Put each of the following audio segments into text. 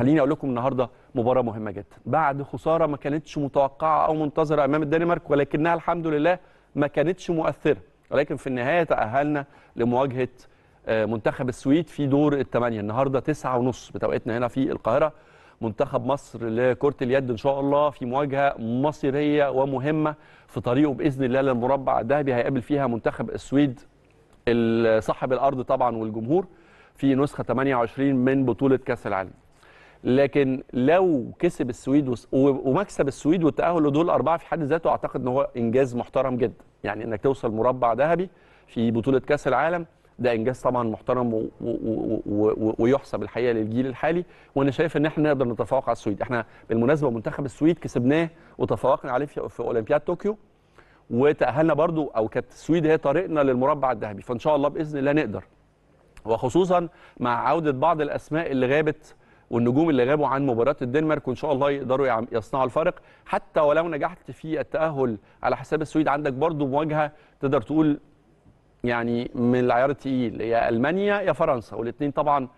خليني أقول لكم النهارده مباراة مهمة جدا. بعد خسارة ما كانتش متوقعة أو منتظرة أمام الدنمارك ولكنها الحمد لله ما كانتش مؤثرة. ولكن في النهاية تأهلنا لمواجهة منتخب السويد في دور الثمانيه النهارده تسعة ونص بتوقيتنا هنا في القاهرة. منتخب مصر لكرة اليد إن شاء الله في مواجهة مصيرية ومهمة في طريقه بإذن الله للمربع الذهبي. هيقابل فيها منتخب السويد صاحب الأرض طبعا والجمهور في نسخة 28 من بطولة كأس العالم. لكن لو كسب السويد ومكسب السويد والتأهل لدور الأربعة في حد ذاته أعتقد إن هو إنجاز محترم جدا. يعني إنك توصل مربع ذهبي في بطولة كأس العالم ده إنجاز طبعا محترم ويحسب الحقيقة للجيل الحالي. وأنا شايف إن إحنا نقدر نتفوق على السويد. إحنا بالمناسبة منتخب السويد كسبناه وتفوقنا عليه في أولمبياد طوكيو وتأهلنا برضو أو كانت السويد هي طريقنا للمربع الذهبي. فإن شاء الله بإذن الله نقدر. وخصوصا مع عودة بعض الأسماء اللي غابت والنجوم اللي غابوا عن مباراة الدنمارك وإن شاء الله يقدروا يصنعوا الفرق حتى ولو نجحت في التأهل على حساب السويد عندك برضو مواجهه تقدر تقول يعني من العيار الثقيل يا ألمانيا يا فرنسا. والاثنين طبعا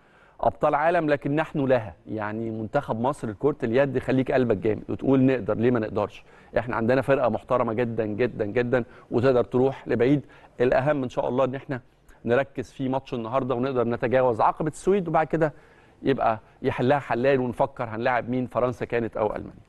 أبطال عالم لكن نحن لها. يعني منتخب مصر لكره اليد خليك قلبك جامد وتقول نقدر. ليه ما نقدرش؟ إحنا عندنا فرقة محترمة جدا جدا جدا وتقدر تروح لبعيد. الأهم إن شاء الله إن إحنا نركز في ماتش النهارده ونقدر نتجاوز عقبة السويد وبعد كده يبقى يحلها حلال ونفكر هنلاعب مين فرنسا كانت أو ألمانيا.